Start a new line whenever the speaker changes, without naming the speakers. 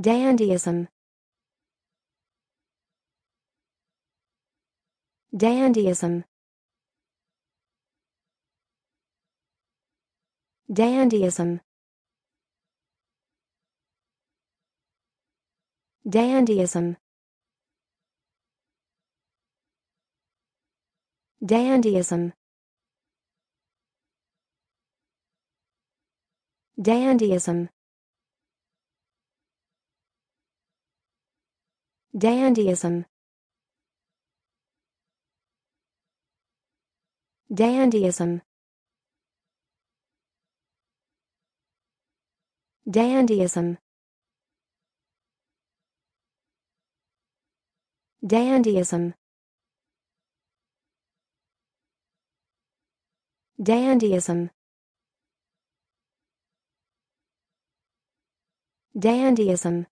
Dandyism. Dandyism. Dandyism. Dandyism. Dandyism. Dandyism Dandyism. Dandyism. Dandyism. Dandyism. Dandyism. Dandyism